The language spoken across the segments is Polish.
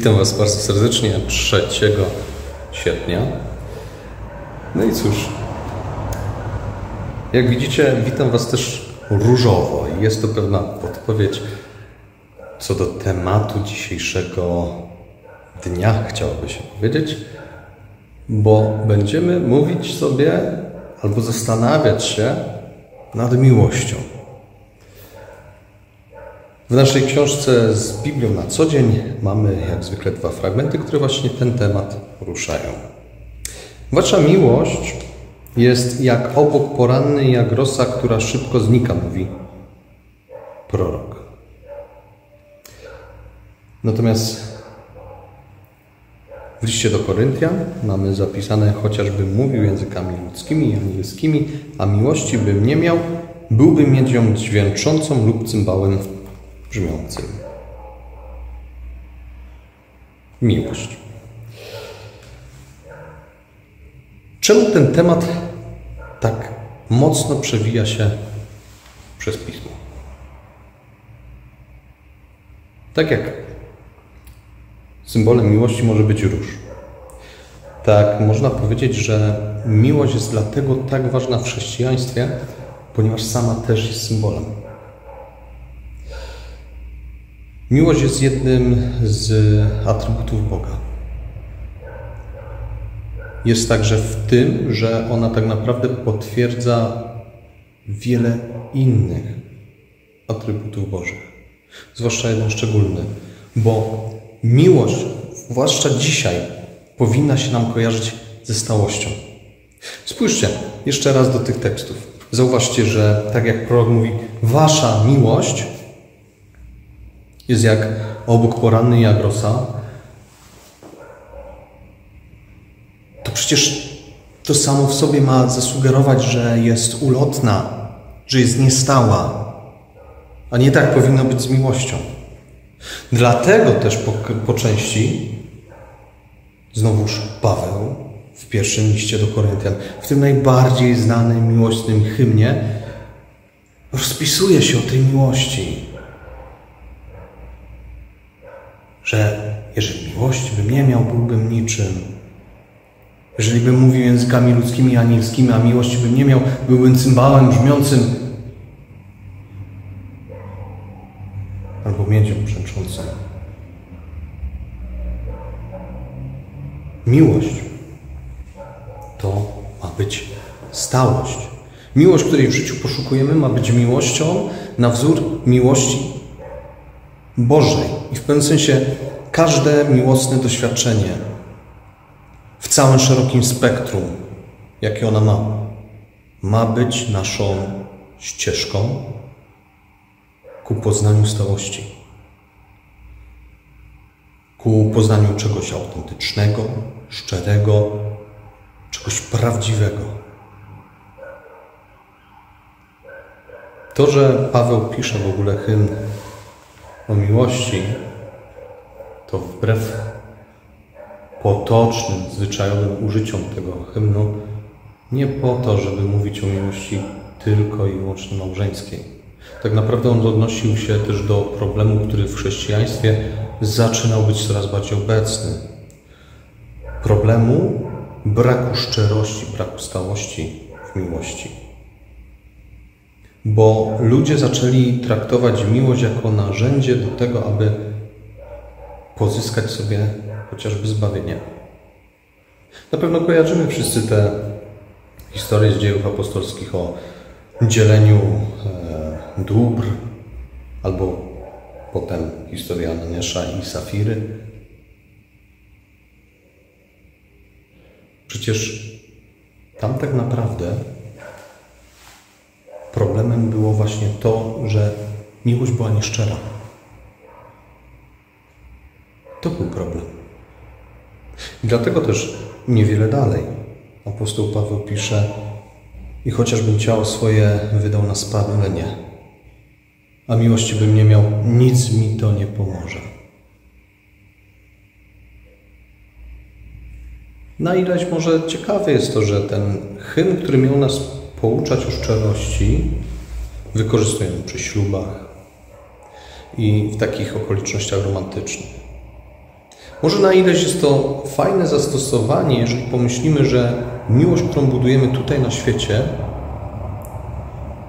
Witam Was bardzo serdecznie 3 sierpnia. No i cóż, jak widzicie, witam Was też różowo. Jest to pewna podpowiedź co do tematu dzisiejszego dnia, chciałoby się powiedzieć, bo będziemy mówić sobie albo zastanawiać się nad miłością. W naszej książce z Biblią na co dzień mamy jak zwykle dwa fragmenty, które właśnie ten temat ruszają. Wasza miłość jest jak obok poranny, jak rosa, która szybko znika, mówi prorok. Natomiast w liście do Koryntian mamy zapisane, chociażby mówił językami ludzkimi i angielskimi, a miłości bym nie miał, byłbym miedzią dźwięczącą lub cymbałem brzmiącym. Miłość. Czemu ten temat tak mocno przewija się przez pismo? Tak jak symbolem miłości może być róż. Tak, można powiedzieć, że miłość jest dlatego tak ważna w chrześcijaństwie, ponieważ sama też jest symbolem. Miłość jest jednym z atrybutów Boga. Jest także w tym, że ona tak naprawdę potwierdza wiele innych atrybutów Bożych. Zwłaszcza jeden szczególny, bo miłość, zwłaszcza dzisiaj, powinna się nam kojarzyć ze stałością. Spójrzcie jeszcze raz do tych tekstów. Zauważcie, że tak jak prorok mówi, wasza miłość jest jak obok poranny jak rosa, to przecież to samo w sobie ma zasugerować, że jest ulotna, że jest niestała, a nie tak powinno być z miłością. Dlatego też po, po części znowuż Paweł w pierwszym liście do Koryntian, w tym najbardziej znanym miłosnym hymnie, rozpisuje się o tej miłości. Że jeżeli miłości bym nie miał, byłbym niczym. Jeżeli bym mówił językami ludzkimi, anielskimi, a miłości bym nie miał, byłbym cymbałem brzmiącym albo miedzią brzęczącą. Miłość to ma być stałość. Miłość, której w życiu poszukujemy, ma być miłością na wzór miłości Bożej. I w pewnym sensie każde miłosne doświadczenie w całym szerokim spektrum, jakie ona ma, ma być naszą ścieżką ku poznaniu stałości, ku poznaniu czegoś autentycznego, szczerego, czegoś prawdziwego. To, że Paweł pisze w ogóle hymn o miłości, to wbrew potocznym, zwyczajowym użyciom tego hymnu, nie po to, żeby mówić o miłości tylko i wyłącznie małżeńskiej tak naprawdę on odnosił się też do problemu, który w chrześcijaństwie zaczynał być coraz bardziej obecny. Problemu braku szczerości, braku stałości w miłości. Bo ludzie zaczęli traktować miłość jako narzędzie do tego, aby pozyskać sobie chociażby zbawienie. Na pewno kojarzymy wszyscy te historie z dziejów apostolskich o dzieleniu e, dóbr, albo potem historia Ananiasza i Safiry. Przecież tam tak naprawdę problemem było właśnie to, że miłość była nieszczera. To był problem. I dlatego też niewiele dalej apostoł Paweł pisze, i chociażbym ciało swoje wydał na spalenie, a miłości bym nie miał, nic mi to nie pomoże. Na ileś może ciekawe jest to, że ten hymn, który miał nas pouczać o szczerości, wykorzystujemy przy ślubach i w takich okolicznościach romantycznych. Może na ileś jest to fajne zastosowanie, jeżeli pomyślimy, że miłość, którą budujemy tutaj na świecie,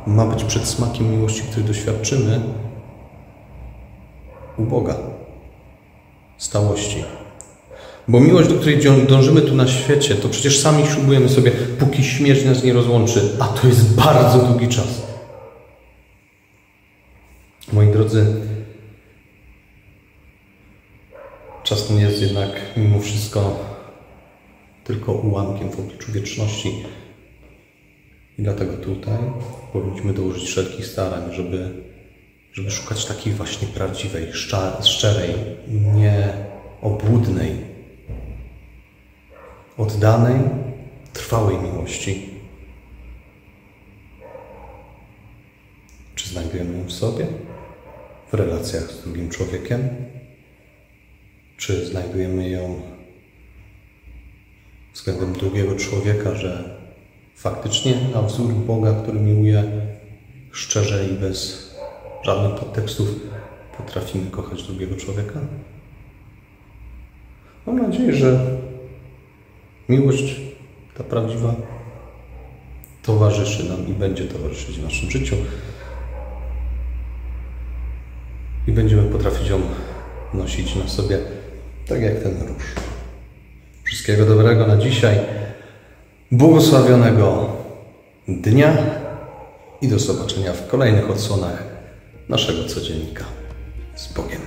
ma być przedsmakiem miłości, której doświadczymy u Boga. Stałości. Bo miłość, do której dążymy tu na świecie, to przecież sami ślubujemy sobie, póki śmierć nas nie rozłączy, a to jest bardzo długi czas. Moi drodzy, czas ten jest jednak mimo wszystko tylko ułamkiem w obliczu wieczności. I dlatego tutaj powinniśmy dołożyć wszelkich starań, żeby, żeby szukać takiej właśnie prawdziwej, szczerej, nieobłudnej, oddanej, trwałej miłości. Czy znajdujemy ją w sobie? W relacjach z drugim człowiekiem? Czy znajdujemy ją względem drugiego człowieka, że faktycznie na wzór Boga, który miłuje szczerze i bez żadnych podtekstów, potrafimy kochać drugiego człowieka? Mam nadzieję, że miłość, ta prawdziwa, towarzyszy nam i będzie towarzyszyć w naszym życiu. I będziemy potrafić ją nosić na sobie, tak jak ten róż. Wszystkiego dobrego na dzisiaj. Błogosławionego dnia i do zobaczenia w kolejnych odsłonach naszego codziennika. Z Bogiem.